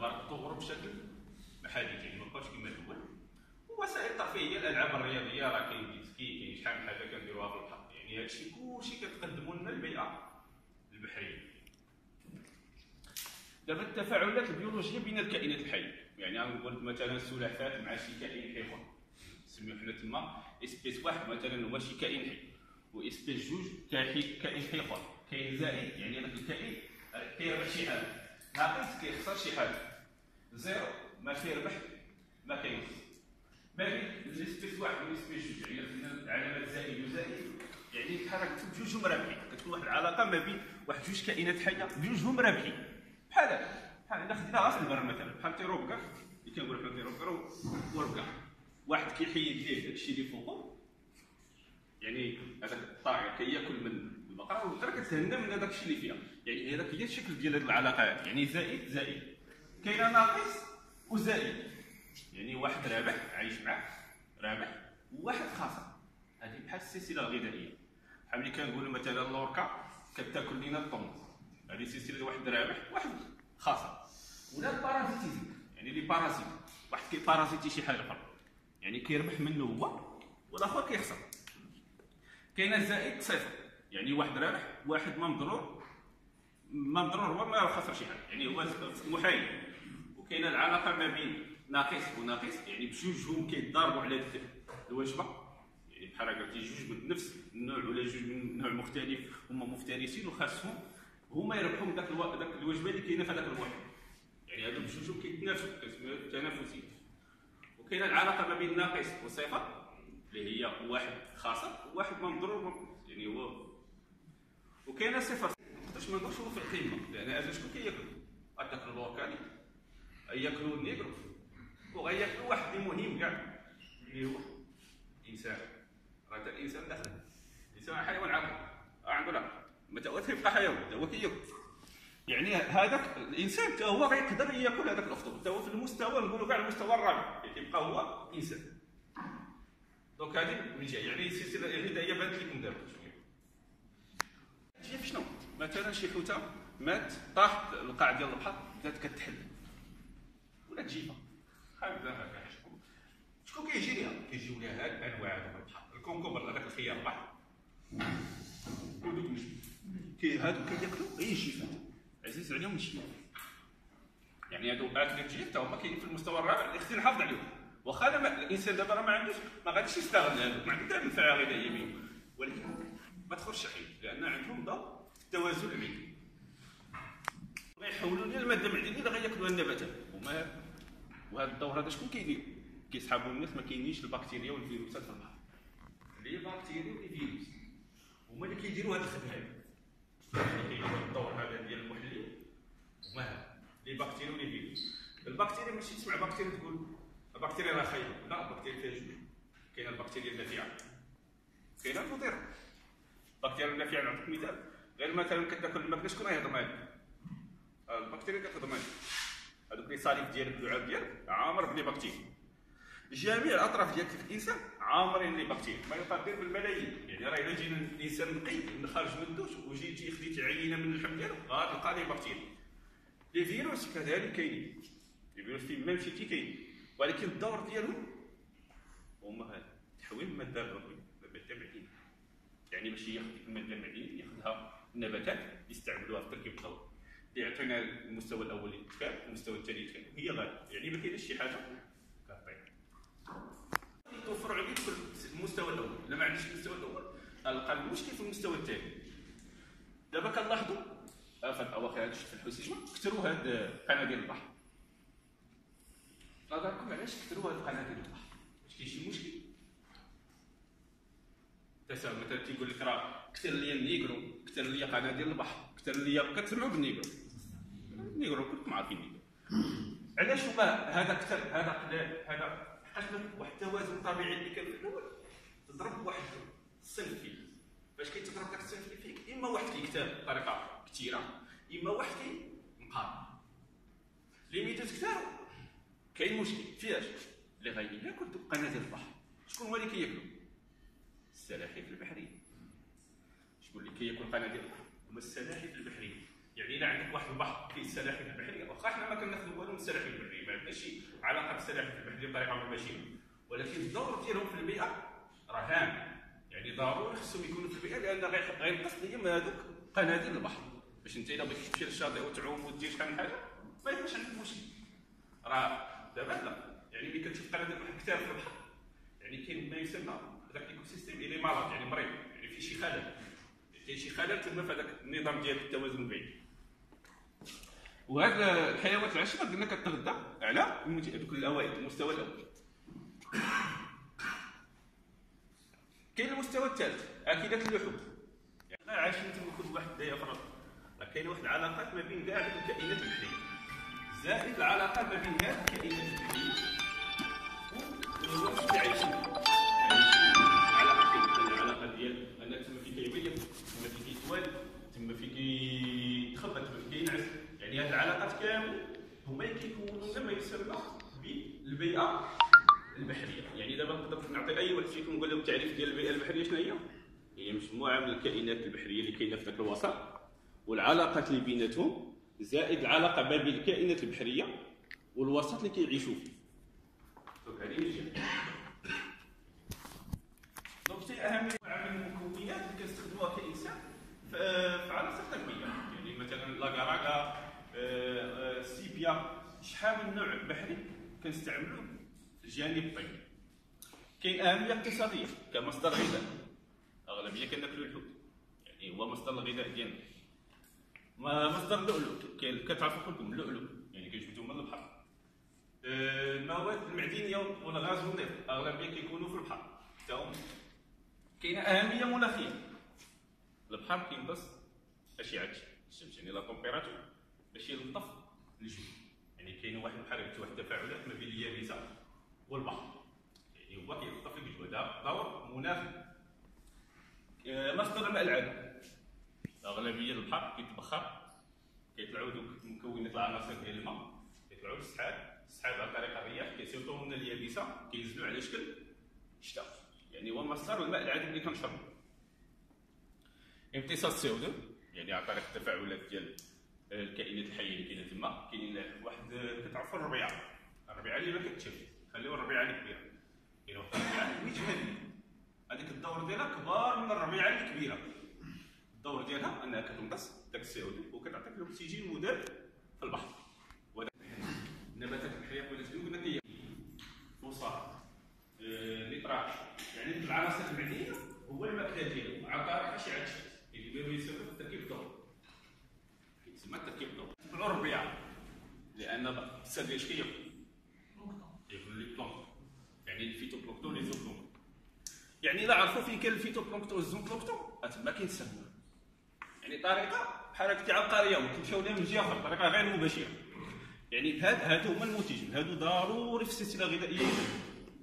دابا تطوروا بشكل حديث يعني ما بقاوش كما الأول. ووسائل الترفيه الألعاب الرياضية راه كاين jet ski كاين شحال من حاجة كنديروها في البحر يعني هادشي كلشي كتقدموا لنا البيئة البحرية. دابا التفاعلات البيولوجية بين الكائنات الحية. يعني غنقول مثلا السلحفاة مع شي كائن حي آخر. نسميو حنا تما espèce واحد مثلا هو شي كائن حي. و espèce جوج كائن حي آخر. كاين زائد. يعني هذاك الكائن كيربح شي حاجة ناقص كيخسر شي حاجة zéro ما كيربح ما كينقص ما بين ال espèce واحد وال espèce جوج يعني خدينا علامات زائد وزائد يعني هكا بجوجهم رابحين كتكون واحد العلاقة ما بين واحد جوج كائنات حية بجوجهم رابحين بحال هكا بحال إلا خدينا غير في البر مثلا. بحال تيروبكا. اللي كنقولوا حنا تيروبكا وربكا واحد كيحيد ليه داكشي اللي فوقو. يعني هذاك الطائر كياكل من البقرة والبقره كتهنى من هذاك الشيء اللي فيها. يعني هذاك هي الشكل ديال هذه العلاقات يعني زائد زائد. كاينة ناقص وزائد يعني واحد رابح عايش معاه رابح وواحد خاسر هذه بحال السلسلة الغذائية. بحال ملي كنقولوا مثلا ال orca كتاكل لينا الطون هذه سلسلة واحد رابح واحد خاسر ولا ال parasitisme. يعني les parasites. واحد كي parasiter شي حاجة أخرى. يعني كيربح منه هو والآخر كيخسر. كاين الزائد صفر. يعني واحد رابح واحد ما مضرور ما مضرور هو ما خسر شي حاجة. يعني هو محايد. وكاينه العلاقة ما بين ناقص وناقص. يعني بجوجهم كيتضاربوا على الوجبه يعني بحال هكا جوج من نفس النوع ولا جوج من نوع مختلف هما مفترسين وخاصهم هما يربحوا من داك ألو... داك الوجبه اللي كاينة في هذاك الواحد. يعني هادو بجوجهم كيتنافسوا كتسمى تنافسية. وكاينة العلاقة ما بين ناقص وصفر اللي هي واحد خاسر وواحد مضروب يعني هو وكاينة صفر ما نقولش هو في القمه لأن هذا شكون كياكل؟ هذاك ياكلوا النيغرو وغياكلوا واحد اللي مهم كاع اللي هو الانسان راه الإنسان داخل الانسان حيوان عاقل عنده لا متى هو تيبقى حيوان؟ هو كياكل يعني هذاك الإنسان حتى هو غيقدر يأكل هذاك الاخطبوط حتى هو في المستوى نقولوا كاع المستوى الرابع. كيبقى هو إنسان. donc هذه من جهة. يعني السلسله الغذائية بانت لكم دابا. شوية. شنو؟ مثلا شي حوتة مات طاح القاع ديال البحر بدات كتحل. ولا تجيبها هكذا هكا شكون كيجي ليها كيجيو ليها هاد الانواع هذوك البحر ال concombre هذاك الخيار البحر ودوك النجم كي هادو كياكلوا غير الجيفات عزيز عليهم الجيف يعني هادو أكل الجيف تا هما كاينين في المستوى الرابع خصنا نحافظ عليهم. واخا الإنسان دابا راه ما عندوش ما غاديش يستغل هادو ما عندوش منفعه غذائيه ولكن ما تخرجش حي لأن عندهم دور التوازن العلمي غيحولوا لنا الماده المعدنيه اللي غياكلوها النباتات. هما وهذا الدور هذا شكون كيدير؟ كيسحبوا الناس ما كاينينش البكتيريا والفيروسات في البحر les bactéries و les virus. هما اللي كيديروا هذه الخدمة. هذه يعني كاين الدور هذا ديال المحلل هما هذا les bactéries و les virus. البكتيريا ماشي تسمع بكتيريا تقول البكتيريا راه خايبه لا البكتيريا فيها جوج. كاينة البكتيريا النافعة. كاينة المضره البكتيريا النافعة نعطيك مثال. غير مثلا كتاكل الماكلة شكون غيهضم عليك؟ البكتيريا كتهضم عليك. هذوك les salives ديالك اللعاب ديالك عامر بلي بكتيريا جميع الأطراف ديالك في الإنسان عامرين لي بكتيريا ما يقدر بالملايين. يعني راه إلا جينا الإنسان نقي من خارج من الدوش وجيتي خديت عينة من اللحم ديالو غتلقى لي بكتيريا لي فيروس كذلك كاينين. لي فيروس فين؟ ما مشيتي كاين ولكن الدور ديالهم هما تحويل الماده العضويه الماده المعدنيه يعني باش ياخذ الماده المعدنيه ياخذها النباتات يستعملوها في تركيب الضوء اللي عطينا المستوى الأول يتكال المستوى الثاني يتكال هي غالب يعني ما كاينش شي حاجة. كطيب توفر عليك في المستوى الأول. الا ما عنديش المستوى الأول. غنلقى المشكل في المستوى الثاني. دابا كنلاحظوا في الأواخر هذا في الحسيجمه كثروا هاد القناه ديال البحر؟ نظركم علاش كثروا هاد القناه ديال البحر؟ واش كاين شي مشكل؟ تساوي مثلا تيقول لك راه كثر لي النيغرو كثر لي قناة ديال البحر كثر لي كتسمعوا بالنيغرو. النيغرو كلكم عارفين النيغرو. علاش هما هذا كثر هذا قلال هذا حقاش واحد التوازن طبيعي اللي كان في الأول. تضرب واحد الصنف فيه فاش كيتضرب داك اللي فيك؟ إما واحد كيكتاب بطريقة كثيره إما واحد كينقار لي ميتوز كثار كاين مشكل. فياش؟ اللي غياكل دوك قناة البحر شكون هو اللي كياكلو؟ السلاحف البحرية. شكون اللي كياكل قناة البحر هما السلاحف البحرية. يعني الا عندك واحد البحر فيه السلاحف البحريه واخا حنا ما كناخذوا والو من السلاحف البحريه ما عندناش شي علاقة بالسلاحف البحريه بطريقه مباشره ولكن الدور ديالهم في البيئة راه هام يعني ضروري خصهم يكونوا في البيئة لأن غينقص لي من هذوك قناديل البحر. باش أنت إلا بغيتي تمشي للشاطئ وتعوم ودير شحال من حاجة ما يبقاش عندك مشكل. راه دابا لا. يعني ملي كتشوف قناديل البحر كثار في البحر يعني كاين ما يسمى هذاك ال écosystème اللي مرض يعني مريض يعني فيه شي خلل. كاين شي خلل تما في هذاك النظام ديال التوازن البيئي. وهاد الحيوانات العشرة قلنا كتغذى على دوك الأوائل المستوى الأول. كاين المستوى الثالث اكلات اللحوم يعني عايشين تما كل واحد راسه راه كاينة واحد العلاقات ما بين كاع الكائنات البحرية. زائد العلاقات ما بين كاع الكائنات البحرية والوقت اللي عايشين العلاقه ديال تما في كيبيض تما في كيتوال تما في كيتخبى تما في كينعس يعني هذه العلاقات كامل هما كيكونوا ما يسمى بالبيئة البحرية. يعني دابا نقدر نعطي أي واحد فيكم نقول له التعريف ديال البيئة البحرية شنو هي؟ هي مجموعة من الكائنات البحرية اللي كاينة في ذاك الوسط والعلاقات اللي بيناتهم زائد العلاقه ما بين الكائنات البحرية والوسط اللي كيعيشوا فيه. donc هذه مزيان donc شي أهم من المكونات اللي كنستخدموها كإنسان في عناصر التنمية. يعني مثلا لاكاراكا السيبيا شحال من نوع بحري كنستعملوه في الجانب الطبي كاين أهمية اقتصادية كمصدر غذاء. أغلبية كناكلوا الحوت. يعني هو مصدر الغذاء ديالنا. مصدر اللؤلؤ. كاين كتعرفوا كلكم اللؤلؤ. يعني كيجبدوا من البحر. المواد المعدنية والغاز والنفط أغلبية كيكونوا في البحر. حتى هما. كاينة أهمية مناخيه البحر كينقص أشعة الشمس. يعني لا تمبيراتور باش يلطف الجو يعني كاين واحد بحال واحد التفاعلات ما بين اليابسه والبحر. يعني هو كيلطف الجو هذا دور مناخي مصدر الماء العذب أغلبية البحر كيتبخر كيطلعوا دوك مكونات العناصر ديال الماء. كيطلعوا للسحاب. السحاب عن طريق الرياح كيسيطوا من اليابسه كينزلوا على شكل شتاء يعني هو مصدر الماء العذب اللي كنشربوا. امتصاص سي أو 2 يعني عن طريق التفاعلات ديال الكائنات الحية اللي كاينة تما. كاين واحد كتعرفوا الربيعه الربيعه اللي ما كتشوف خليو الربيعه الكبيره كاين واحد الربيعه مجهديه هذيك الدور ديالها كبار من الربيعه الكبيره الدور ديالها أنها كتنقص داك السي أو 2 وكتعطيك الأكسجين مدار في البحر. النباتات البحريه قلنا قلنا كي فوسفات نيتراج يعني العناصر المعدنيه هو الماكله ديالو. عن طريق اشعه الشمس اللي ما يسمى تبعوا الربيعه لأن السد اش كياكل ياكل les planctons يعني ال phytoplancton les zooplanctons يعني الا عرفوا فين كاين ال phytoplancton وال zooplancton تما كاين السموم يعني طريقة بحال هكا تاع القريه وتمشيو لها من جهه أخرى طريقة غير مباشرة. يعني هاد هادو هما المنتجين. هادو ضروري في السلسلة الغذائية.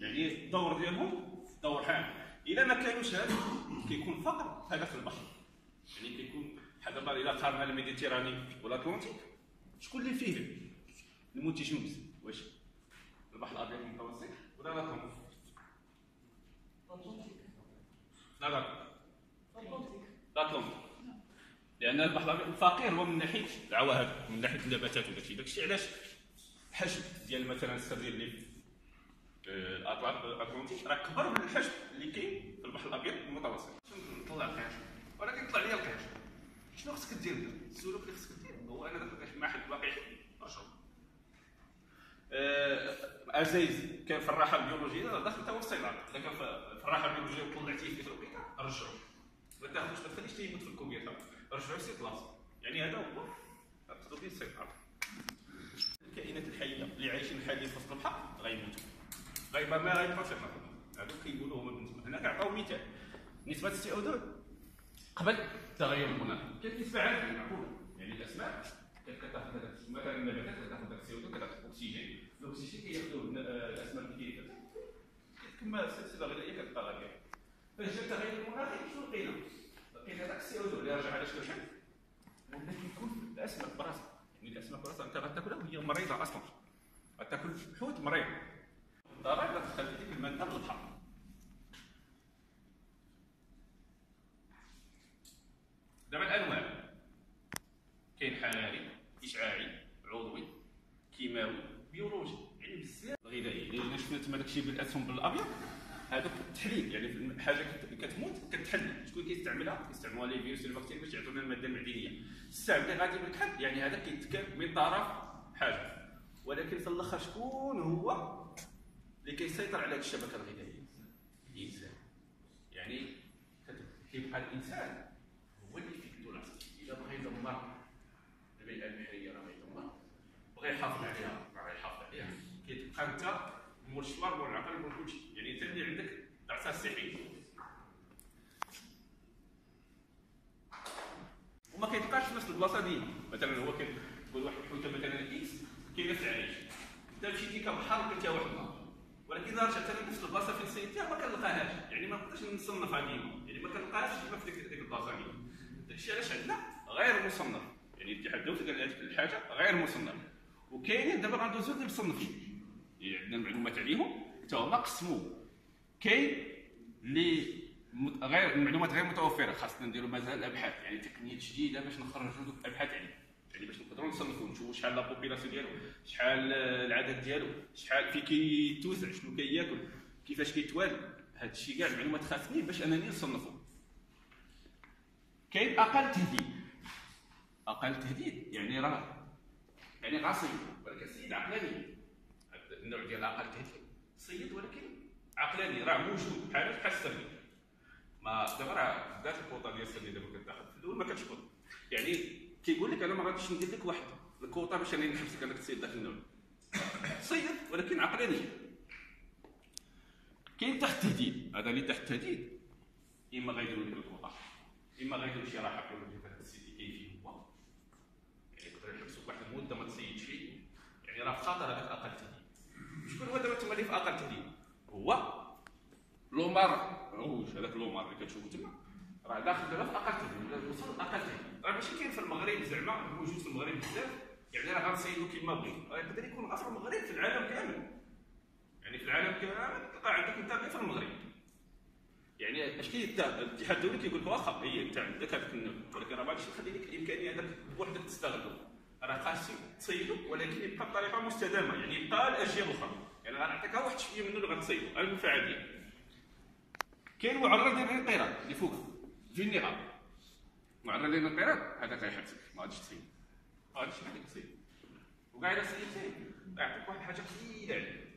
يعني الدور ديالهم دور هام الا ما كانوش هادو كيكون فقر هذا في البحر. يعني كيكون بحال دابا إلا قارنا الميديتيراني والاطلنطيك شكون اللي فيه؟ المنتجين بس واش؟ البحر الابيض المتوسط ولا الاطلنطيك لا لا. الاطلنطيك لأن البحر الابيض الفقير هو من ناحية العواهد من ناحية النباتات وداكشي داكشي علاش الحجم ديال مثلا السردين اللي في الاطلنطيك راه كبر من الحجم اللي كاين في البحر الابيض المتوسط. نطلع القرش ولكن طلع لي القرش شنو خصك دير؟ السلوك اللي خصك دير. هو أنا داك مع حد واقعي اشرب أزايز كان في الراحه البيولوجيه تا هو الصيدلة. إذا كان في الراحه البيولوجيه وطلعتيه في الكمبيوتر رجعوا. ما تاخذوش ما تخليش تيموت في الكمبيوتر رجعوا سي كلاس يعني هذا هو. به السيطره الكائنات الحية اللي عايشين حاليا في وسط البحر غيموتوا غيبقى ما غيبقاش في البحر هذوك كيقولوا هما بالنسبة هنا كيعطيو مثال نسبة ال CO2 قبل التغير المناخي كيف نسبه عاليه معقوله يعني الاسماك كتاخذ مثلا النباتات كتاخذ داك ال CO2 كتاخذ الأكسجين الاكسجين كياخذوه الاسماك اللي كيفات كما السلسلة الغذائيه كتبقى غاديه فاش جا التغير المناخي شنو لقينا؟ لقينا داك ال CO2 اللي رجع شكل حي ولا كيكون الاسماك براسها. يعني الاسماك براسها أنت غتاكلها وهي مريضة أصلا. غتاكل حوت مريض. ضروري تخلي ديك المادة من البحر دابا الانواع كاين حاجة شفنا تما داكشي بالأسهم بالأبيض هذوك التحليل يعني في حاجة كت- كتموت كتحلل شكون كيستعملها؟ كيستعملوها لي فيروس البكتيريا باش يعطونا المادة المعدنية. السهم اللي غادي بالكحل يعني هذا كيتكب من طرف حاجة. ولكن في الآخر شكون هو اللي كيسيطر على الشبكة الغذائية؟ الإنسان. يعني كيبقى الإنسان هو اللي فيه لاصق إذا بغى يدمر البيئه البحريه راه غيدمر بغى يحافظ عليها راه غيحافظ عليها كتبقى انت مول الشوار مول العقل مول كلشي يعني انت اللي عندك اعصاب صحي. وما كيتبقاش في نفس البلاصة ديما مثلا هو كتقول واحد الحوته مثلا إكس كاينة في العريش انت مشيتي كبحر كنتيها واحد النهار ولكن إذا رجعت لنفس البلاصة فين سيتيها ما كنلقاهاش. يعني ما نقدرش نصنفها ديما يعني ما كنلقاهاش ديما في ديك البلاصة ديما داكشي علاش عندنا؟ غير مصنف. يعني الاتحاد الدولي قال الحاجة غير مصنف. وكاينين دابا غندوزو اللي مصنفين يعني عندنا المعلومات عليهم حتى هما قسموا كاين اللي غير المعلومات غير متوفرة خاصنا نديروا مازال الأبحاث يعني تقنيات جديدة باش نخرجوا دوك الأبحاث عليه يعني باش نقدروا نصنفوا نشوفوا شحال لا بوبيلاسيون ديالو شحال العدد ديالو شحال في كيتوزع شنو كياكل كيفاش كيتوالد هذا الشيء كاع المعلومات خاصني باش أنني نصنفوا كاين أقل تهديد. أقل تهديد يعني راه يعني غاصب ولكن السيد عقلاني. النوع ديال أقل تهديد صيد ولكن عقلاني راه موجود بحال بحال السري ما دابا راه بدات الكوطه ديال السري دابا كتاخذ في الأول ما كتشكر يعني كيقول لك أنا ما غاديش ندير لك واحد. الكوطه باش أنا نحبسك أنك تصيد ذاك النوع صيد ولكن عقلانيه كاين تحت التهديد هذا اللي تحت التهديد إما غيديروا لك الكوطه إما غيديروا شي راحة يقولوا لك هذا السيد كاين فيه هو. يعني يقدر يحبسوك واحد المدة ما تصيدش فيه. يعني راه في خطر هذاك أقل تهديد شكون هو دابا تما اللي في أقل تهديد. هو لومار. روج هذاك لومار. اللي كتشوفو تما راه داخل دابا في أقل تهديد. ولا وصل أقل تهديد. راه ماشي كاين في المغرب زعما موجود في المغرب بزاف. يعني راه غنصيدو كيما بغيت. راه يقدر يكون في المغرب في العالم كامل. يعني في العالم كامل تلقى عندك أنت غير في المغرب. يعني اش كاين الاتحاد الدولي كيقول لك واخا هي أنت عندك هذاك النوع. ولكن راه ما غاديش نخلي لك الإمكانية هذاك بوحدك تستغله. راه خاصك تصيدو ولكن يبقى بطريقة مستدامة. يعني يبقى الاجيال الاخرى يعني غنعطيك واحد شوية منه اللي غتصيدو المنفعه ديالك كاين معرض ديال الانقراض اللي فوق في النغام معرض ديال الانقراض هذاك غيحبسك ما غاديش تصيد ما غاديش تصيد وكاع الا صيدتي يعطيك واحد الحاجة قليله عليك